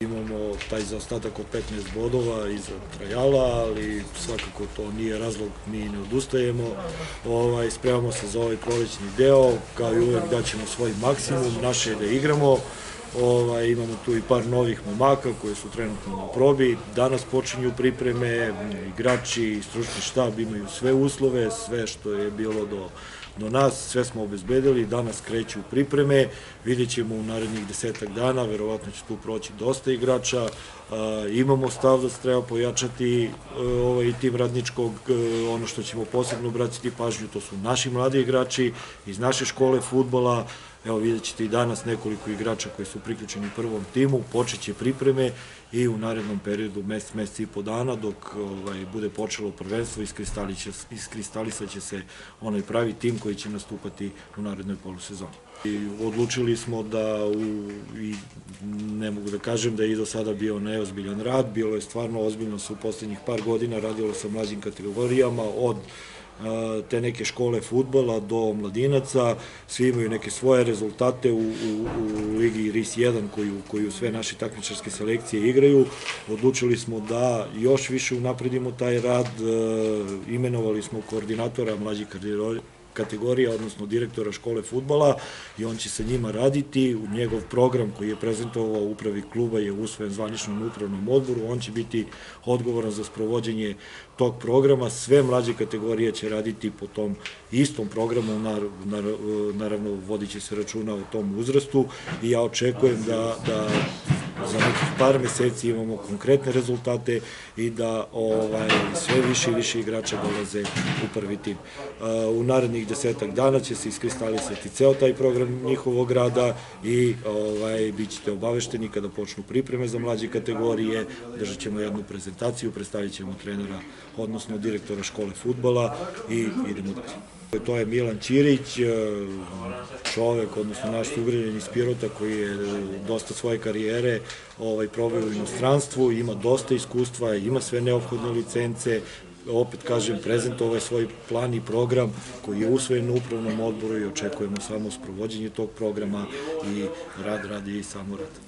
Imamo taj zaostatak od 15 bodova iza trajala, ali svakako to nije razlog, mi ne odustajemo. Ovaj, spremamo se za ovaj prolećni deo, kao i uvek daćemo svoj maksimum, naše je da igramo. Ovaj, imamo tu i par novih momaka koji su trenutno na probi. Danas počinju pripreme, igrači, stručni štab imaju sve uslove, sve što je bilo do do nas, sve smo obezbedili, danas kreću pripreme, vidjet ćemo u narednih desetak dana, verovatno će tu proći dosta igrača, imamo stav da se treba pojačati e, ovaj tim radničkog, e, ono što ćemo posebno obratiti pažnju, to su naši mladi igrači iz naše škole futbola, Evo vidjet ćete i danas nekoliko igrača koji su priključeni prvom timu, počeće pripreme i u narednom periodu mesec, mesec i po dana dok ovaj, bude počelo prvenstvo iskristalisat će se onaj pravi tim koji će nastupati u narednoj polusezoni. I odlučili smo da, u, i ne mogu da kažem da je i do sada bio neozbiljan rad, bilo je stvarno ozbiljno se u poslednjih par godina radilo sa mlađim kategorijama od te neke škole futbala do mladinaca, svi imaju neke svoje rezultate u, u, u Ligi RIS 1 koju, koju sve naše takmičarske selekcije igraju. Odlučili smo da još više unapredimo taj rad, imenovali smo koordinatora mlađih kategorija, odnosno direktora škole futbala i on će sa njima raditi. U njegov program koji je prezentovao upravi kluba je usvojen zvaničnom upravnom odboru, on će biti odgovoran za sprovođenje tog programa. Sve mlađe kategorije će raditi po tom istom programu, naravno vodit će se računa o tom uzrastu i ja očekujem da, da za nekih par meseci imamo konkretne rezultate i da ovaj, sve više i više igrača dolaze u prvi tim. U narednih desetak dana će se iskristalisati ceo taj program njihovog rada i ovaj, bit ćete obavešteni kada počnu pripreme za mlađe kategorije, držat ćemo jednu prezentaciju, predstavit ćemo trenera, odnosno direktora škole futbala i idemo dalje. To je Milan Ćirić, čovek, odnosno naš sugrađan iz Pirota koji je dosta svoje karijere ovaj, probao u inostranstvu, ima dosta iskustva, ima sve neophodne licence, opet kažem, prezentovao je svoj plan i program koji je usvojen u upravnom odboru i očekujemo samo sprovođenje tog programa i rad radi i samo rad.